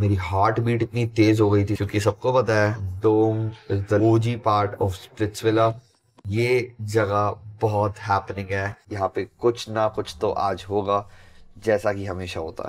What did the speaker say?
मेरी heart beat इतनी तेज हो गई थी क्योंकि सबको पता है dome is the OG part of Splitsvilla ये जगह बहुत हैपनिंग है। यहाँ पे कुछ ना कुछ तो आज होगा जैसा कि हमेशा होता है।